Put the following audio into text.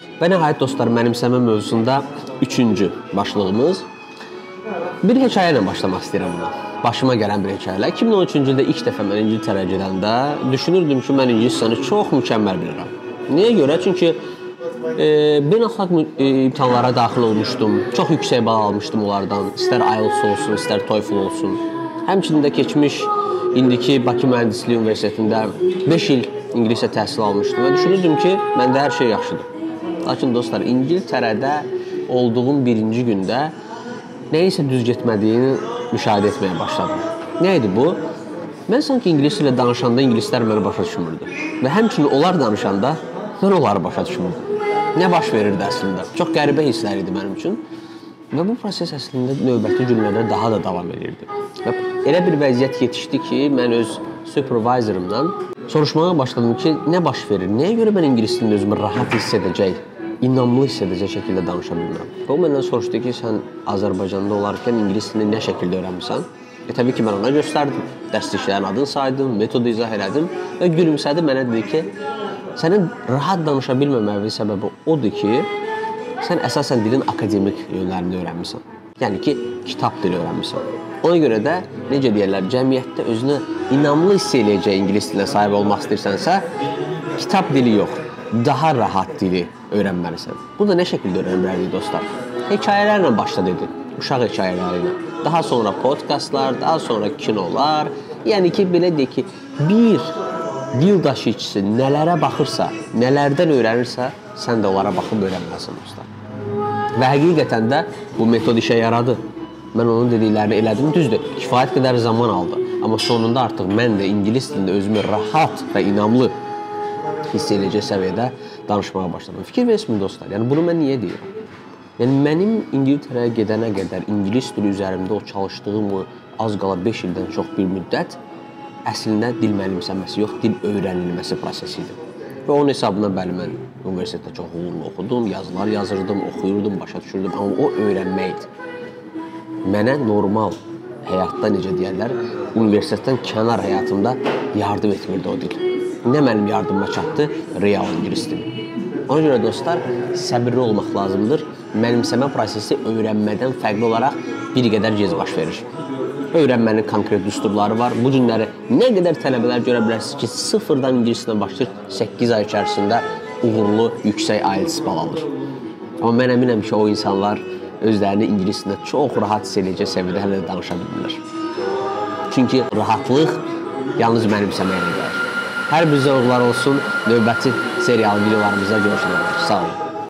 Və nəhayət dostlar, mənimsəmə mövzusunda üçüncü başlığımız bir hekayə ilə başlamaq istəyirəm buna. Başıma gələn bir hekayələr. 2013-cü ildə ilk dəfə mən İngiltərəyə gedəndə düşünürdüm ki, mən ingiliscəni çox mükəmməl bilirəm. Niyə görə? Çünki e, beynəlxalq e, imtahanlara daxil olmuşdum. Çox yüksək bal almışdım onlardan. İstər IELTS olsun, istər TOEFL olsun. Həmçinin də keçmiş indiki Bakı Mühəndisliyi Universitetində 5 il ingiliscə təhsil almışdım və düşünürdüm ki, məndə hər şey yaxşıdır. Lakin dostlar, İngiltərədə olduğum birinci gündə nəyisə düz getmədiyini müşahidə etməyə başladım. Nə idi bu? Mən sanki ingilis ilə danışanda ingilislər məni başa düşmürdü. Və həmçinin onlar danışanda mən onları başa düşmürdüm. Nə baş verirdi əslində? Çox qəribə hisslər idi mənim üçün. Və bu proses əslində növbəti günlərdə daha da davam edirdi. Və elə bir vəziyyət yetişdi ki, mən öz supervisorımdan soruşmağa başladım ki, nə baş verir? Nəyə görə mən ingilis dilində özümü rahat hiss edəcək, inamlı hiss edəcək şəkildə danışa bilmirəm? Və o məndən soruşdu ki, sən Azərbaycanda olarkən ingilis dilini nə şəkildə öyrənmisən? E, təbii ki, mən ona göstərdim. Dərsliklərin adını saydım, metodu izah elədim və gülümsədi mənə dedi ki, sənin rahat danışa bilməməvin səbəbi odur ki, sən əsasən dilin akademik yönlərini öyrənmisən. Yəni ki, kitab dili öyrənmisən. Ona görə də necə deyirlər, cəmiyyətdə özünü inamlı hiss eləyəcək ingilis dilinə sahib olmaq istəyirsənsə, kitab dili yox, daha rahat dili öyrənməlisən. Bu da nə şəkildə öyrənə bilərik dostlar? Hekayələrlə başla dedi. Uşaq hekayələri ilə. Daha sonra podkastlar, daha sonra kinolar. Yəni ki, belə deyək ki, bir dil daşıyıcısı nələrə baxırsa, nələrdən öyrənirsə, sən də onlara baxıb öyrənməlisən dostlar. Və həqiqətən də bu metod işə yaradı. Mən onun dediklərini elədim, düzdür. Kifayət qədər zaman aldı. Amma sonunda artıq mən də ingilis dilində özümü rahat və inamlı hiss edəcək səviyyədə danışmağa başladım. Fikir versiniz dostlar. Yəni bunu mən niyə deyirəm? Yəni mənim İngiltərəyə gedənə qədər ingilis dili üzərində o çalışdığım o az qala 5 ildən çox bir müddət əslində dil mənimsəməsi yox, dil öyrənilməsi prosesi idi. Və onun hesabına bəli mən universitetdə çox uğurlu oxudum, yazılar yazırdım, oxuyurdum, başa düşürdüm, amma o öyrənmək idi. Mənə normal həyatda necə deyirlər, universitetdən kənar həyatımda yardım etmirdi o dil. Nə mənim yardıma çatdı? Real ingilis dili. Ona görə dostlar, səbirli olmaq lazımdır. Mənimsəmə prosesi öyrənmədən fərqli olaraq bir qədər gec baş verir. Öyrənmənin konkret düsturları var. Bu günləri nə qədər tələbələr görə bilərsiniz ki, sıfırdan ingilis dilinə başlayır, 8 ay içərisində uğurlu yüksək IELTS bal alır. Amma mən əminəm ki, o insanlar özlərini ingilis dilində çox rahat hiss edəcək səviyyədə hələ də danışa bilirlər. Çünki rahatlıq yalnız mənimsəməklə gəlir. Hər birinizə uğurlar olsun. Növbəti serial videolarımızda görüşənədək. Sağ olun.